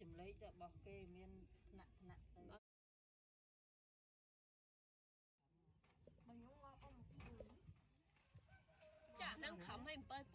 ចម្លែកទៅរបស់គេមានថ្នាក់ថ្នាក់ទៅបើខ្ញុំងាប់អស់មកគូចាក់នឹងខំឲ្យ7ពណ៌